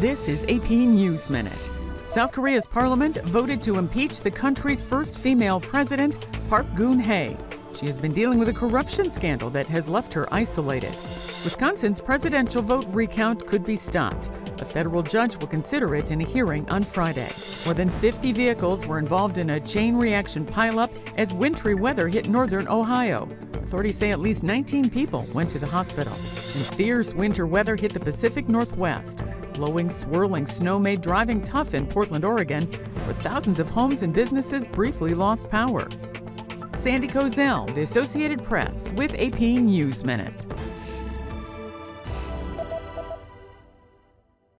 This is AP News Minute. South Korea's parliament voted to impeach the country's first female president, Park Geun-hye. She has been dealing with a corruption scandal that has left her isolated. Wisconsin's presidential vote recount could be stopped. A federal judge will consider it in a hearing on Friday. More than 50 vehicles were involved in a chain reaction pileup as wintry weather hit northern Ohio. Authorities say at least 19 people went to the hospital. And fierce winter weather hit the Pacific Northwest. Blowing, swirling snow made driving tough in Portland, Oregon, where thousands of homes and businesses briefly lost power. Sandy Kozel, The Associated Press, with AP News Minute.